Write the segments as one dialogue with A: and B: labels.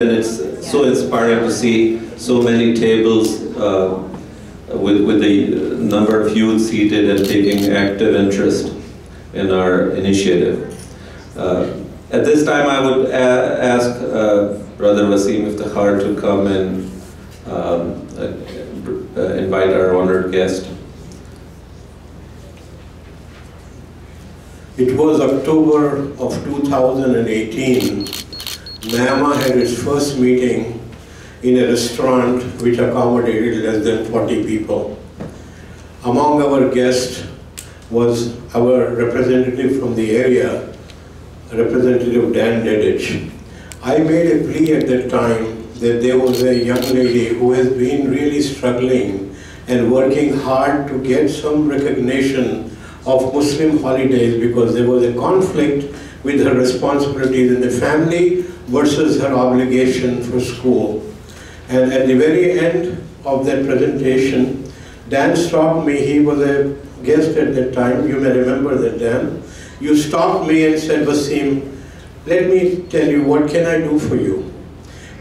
A: And it's so inspiring to see so many tables uh, with, with the number of youth seated and taking active interest in our initiative. Uh, at this time, I would ask uh, Brother Wasim Iftikhar to come and um, uh, uh, invite our honored guest.
B: It was October of 2018 NIAMA had its first meeting in a restaurant which accommodated less than 40 people. Among our guests was our representative from the area, Representative Dan Didech. I made a plea at that time that there was a young lady who has been really struggling and working hard to get some recognition of Muslim holidays because there was a conflict with her responsibilities in the family versus her obligation for school. And at the very end of that presentation, Dan stopped me. He was a guest at that time. You may remember that, Dan. You stopped me and said, Wasim, let me tell you, what can I do for you?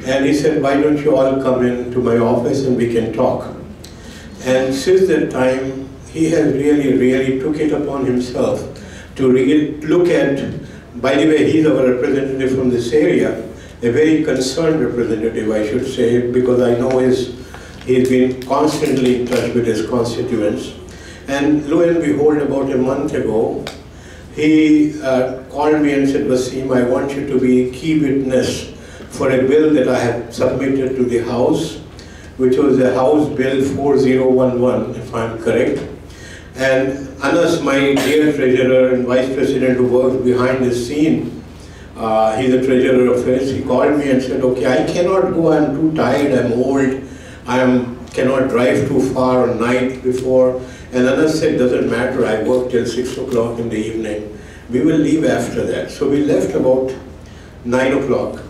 B: And he said, why don't you all come in to my office and we can talk. And since that time, he has really, really took it upon himself to look at by the way, he's our representative from this area, a very concerned representative, I should say, because I know his, he's been constantly in touch with his constituents. And lo and behold, about a month ago, he uh, called me and said, Wasim, I want you to be key witness for a bill that I have submitted to the House, which was a House Bill 4011, if I'm correct. And Anas, my dear treasurer and vice president who works behind the scene, uh, he's a treasurer of his, he called me and said, okay, I cannot go, I'm too tired, I'm old, I cannot drive too far on night before. And Anas said, doesn't matter, I work till 6 o'clock in the evening. We will leave after that. So we left about 9 o'clock.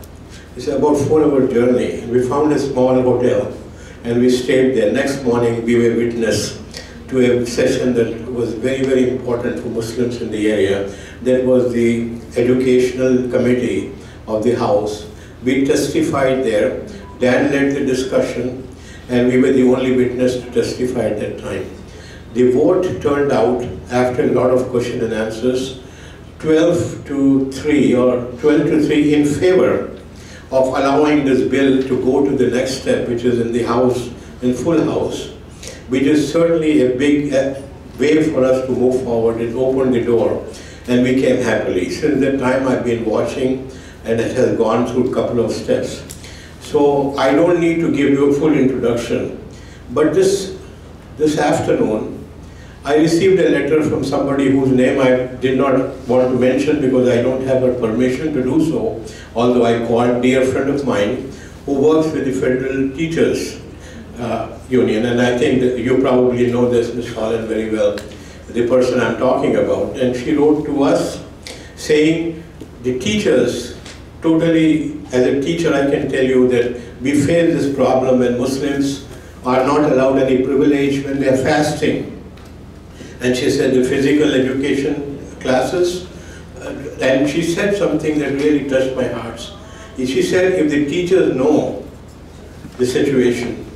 B: It's about four hour journey. We found a small hotel and we stayed there. Next morning we were witness to a session that was very, very important for Muslims in the area. That was the educational committee of the House. We testified there. Dan led the discussion, and we were the only witness to testify at that time. The vote turned out, after a lot of question and answers, 12 to 3 or 12 to 3 in favor of allowing this bill to go to the next step, which is in the House, in full House which is certainly a big uh, way for us to move forward. It opened the door and we came happily. Since that time I've been watching and it has gone through a couple of steps. So I don't need to give you a full introduction, but this, this afternoon I received a letter from somebody whose name I did not want to mention because I don't have her permission to do so, although I called dear friend of mine who works with the federal teachers uh, union, and I think you probably know this, Ms. Holland, very well, the person I'm talking about. And she wrote to us saying, the teachers, totally, as a teacher, I can tell you that we face this problem when Muslims are not allowed any privilege when they're fasting. And she said the physical education classes, uh, and she said something that really touched my heart. She said, if the teachers know the situation,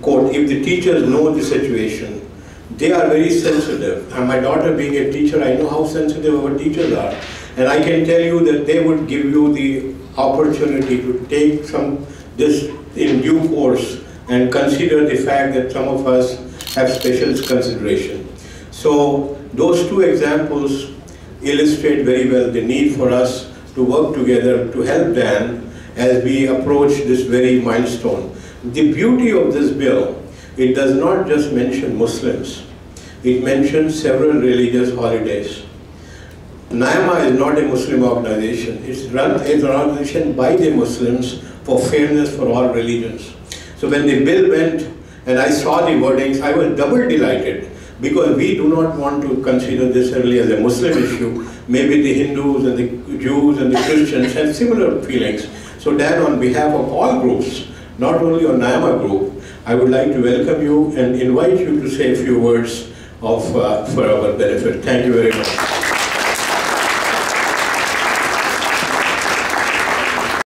B: quote, if the teachers know the situation, they are very sensitive. And my daughter being a teacher, I know how sensitive our teachers are. And I can tell you that they would give you the opportunity to take some this in due course and consider the fact that some of us have special consideration. So those two examples illustrate very well the need for us to work together to help them as we approach this very milestone. The beauty of this bill, it does not just mention Muslims. It mentions several religious holidays. NIAMA is not a Muslim organization. It's run as an organization by the Muslims for fairness for all religions. So when the bill went and I saw the wordings, I was double delighted because we do not want to consider this only as a Muslim issue. Maybe the Hindus and the Jews and the Christians have similar feelings. So that on behalf of all groups, not only on NIAMA Group, I would like to welcome you and invite you to say a few words of, uh, for our benefit. Thank you very much.